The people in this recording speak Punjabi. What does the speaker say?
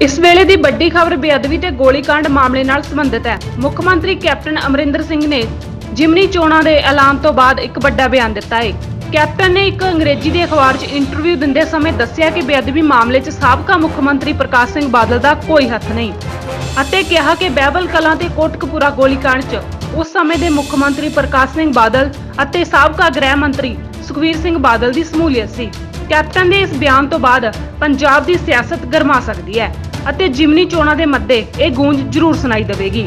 ਇਸ ਵੇਲੇ ਦੀ ਵੱਡੀ ਖਬਰ ਬੇਅਦਬੀ ਤੇ ਗੋਲੀकांड ਮਾਮਲੇ ਨਾਲ ਸੰਬੰਧਿਤ ਹੈ। ਮੁੱਖ ਮੰਤਰੀ ਕੈਪਟਨ ਅਮਰਿੰਦਰ ਸਿੰਘ ਨੇ ਜਿਮਨੀ ਚੋਣਾਂ ਦੇ ਐਲਾਨ ਤੋਂ ਬਾਅਦ ਇੱਕ ਵੱਡਾ ਬਿਆਨ ਦਿੱਤਾ ਹੈ। ਕੈਪਟਨ ਨੇ ਇੱਕ ਅੰਗਰੇਜ਼ੀ ਦੇ ਅਖਬਾਰ 'ਚ ਇੰਟਰਵਿਊ ਦਿੰਦੇ ਸਮੇਂ ਦੱਸਿਆ ਕਿ ਬੇਅਦਬੀ ਮਾਮਲੇ 'ਚ ਸਾਬਕਾ ਮੁੱਖ ਮੰਤਰੀ ਪ੍ਰਕਾਸ਼ ਸਿੰਘ ਬਾਦਲ ਦਾ ਕੋਈ ਹੱਥ ਨਹੀਂ ਅਤੇ ਕਿਹਾ ਕਿ ਬਹਿਬਲ ਕਲਾਂ ਤੇ ਕੋਟਕਪੂਰਾ ਗੋਲੀकांड 'ਚ ਉਸ ਸਮੇਂ ਦੇ ਮੁੱਖ ਮੰਤਰੀ ਪ੍ਰਕਾਸ਼ ਸਿੰਘ ਬਾਦਲ ਅਤੇ ਸਾਬਕਾ ਗ੍ਰਹਿ ਮੰਤਰੀ ਸੁਖਵੀਰ ਸਿੰਘ ਬਾਦਲ ਦੀ ਸਮੂਲੀਅਤ ਸੀ। ਕੈਪਟਨ ਦੇ ਇਸ ਬਿਆਨ ਤੋਂ ਬਾਅਦ ਪੰਜਾਬ ਦੀ ਸਿਆਸਤ ਗਰਮਾ ਸਕਦੀ ਹੈ ਅਤੇ ਜਿਮਨੀ ਚੋਣਾਂ ਦੇ ਮੱਦੇ ਇਹ ਗੂੰਜ ਜ਼ਰੂਰ ਸੁਣਾਈ ਦੇਵੇਗੀ।